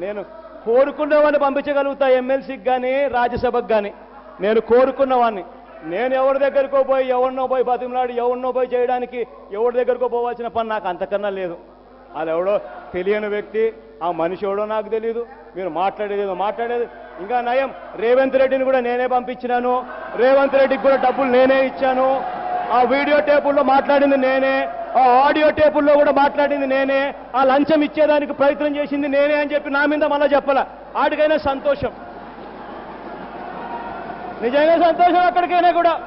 నేను కోరుకున్న వాడిని పంపించగలుగుతా ఎమ్మెల్సీకి కానీ రాజ్యసభకు కానీ నేను కోరుకున్న వాడిని నేను ఎవరి దగ్గరికో పోయి ఎవరినో పోయి బతిమలాడి ఎవరినో పోయి చేయడానికి ఎవరి దగ్గరికో పోవాల్సిన పని నాకు అంతకన్నా లేదు. అది ఎవడో తెలియని వ్యక్తి ఆ మనిషి ఎవడో నాకు తెలియదు మీరు మాట్లాడేదేదో మాట్లాడేది. ఇంకా నయం రేవంత్ రెడ్డిని కూడా నేనే పంపించినాను. రేవంత్ రెడ్డికి కూడా డబ్బులు నేనే ఇచ్చాను. ఆ వీడియో టేపుల్లో మాట్లాడింది నేనే. ఆ ఆడియో టేపుల్లో కూడా మాట్లాడింది నేనే. ఆ లంచం ఇచ్చేదానికి ప్రయత్నం చేసింది నేనే అని చెప్పి నా మీద మళ్ళా చెప్పాల. ఆడికైనా సంతోషం. నిజంగా సంతోషం అక్కడికైనా కూడా.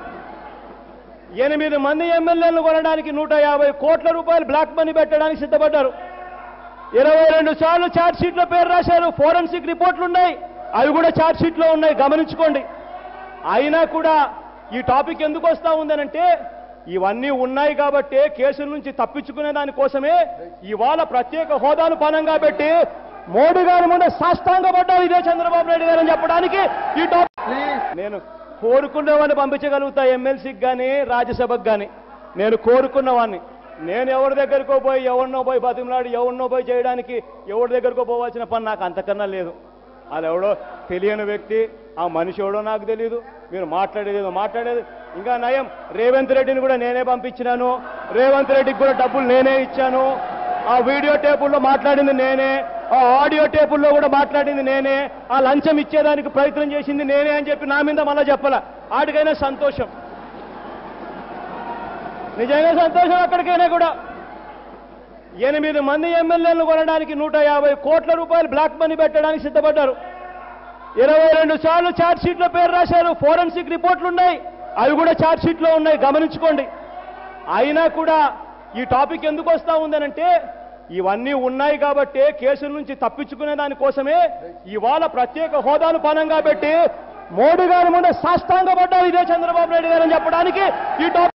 ఎనిమిది మంది ఎమ్మెల్యేలను కొనడానికి నూట యాభై కోట్ల రూపాయలు బ్లాక్ మనీ పెట్టడానికి సిద్ధపడ్డారు. ఇరవై రెండు సార్లు ఛార్జ్ షీట్లో పేరు రాశారు. ఫోరెన్సిక్ రిపోర్ట్లు ఉన్నాయి. అవి కూడా ఛార్జ్ షీట్లో ఉన్నాయి. గమనించుకోండి. అయినా కూడా ఈ టాపిక్ ఎందుకు వస్తా ఉందనంటే ఇవన్నీ ఉన్నాయి కాబట్టి కేసుల నుంచి తప్పించుకునే దానికోసమే ఇవాళ ప్రత్యేక హోదాను పనంగా పెట్టి మోడీ గారి ముందు సాష్టాంగపడ్డారు ఇదే చంద్రబాబు నాయుడు గారు అని చెప్పడానికి ఈ నేను కోరుకున్న వాడిని పంపించగలుగుతా ఎమ్మెల్సీకి కానీ రాజ్యసభకు కానీ నేను కోరుకున్న వాడిని నేను ఎవరి దగ్గరికో పోయి ఎవరినో పోయి బతిమలాడి ఎవరినో పోయి చేయడానికి ఎవరి దగ్గరికో పోవాల్సిన పని నాకు అంతకన్నా లేదు. ఎవడో తెలియని వ్యక్తి ఆ మనిషి ఎవడో నాకు తెలియదు మీరు మాట్లాడేది ఏదో మాట్లాడేది. ఇంకా నయం రేవంత్ రెడ్డిని కూడా నేనే పంపించినాను. రేవంత్ రెడ్డికి కూడా డబ్బులు నేనే ఇచ్చాను. ఆ వీడియో టేపుల్లో మాట్లాడింది నేనే. ఆ ఆడియో టేపుల్లో కూడా మాట్లాడింది నేనే. ఆ లంచం ఇచ్చేదానికి ప్రయత్నం చేసింది నేనే అని చెప్పి నా మీద మళ్ళా చెప్పాల? ఆడికైనా సంతోషం. నిజంగా సంతోషం అక్కడికైనా కూడా. ఎనిమిది మంది ఎమ్మెల్యేలను కొనడానికి నూట యాభై కోట్ల రూపాయలు బ్లాక్ మనీ పెట్టడానికి సిద్ధపడ్డారు. ఇరవై రెండు సార్లు ఛార్జ్షీట్లో పేరు రాశారు. ఫోరెన్సిక్ రిపోర్ట్లు ఉన్నాయి. అవి కూడా ఛార్జ్షీట్లో ఉన్నాయి. గమనించుకోండి. అయినా కూడా ఈ టాపిక్ ఎందుకు వస్తా ఉందనంటే ఇవన్నీ ఉన్నాయి కాబట్టి కేసుల నుంచి తప్పించుకునే దానికోసమే ఇవాళ ప్రత్యేక హోదాను పనంగా పెట్టి మోడీ గారి ముందు సాష్టాంగపడ్డారు ఇదే చంద్రబాబు నాయుడు గారు అని చెప్పడానికి ఈ టాపిక్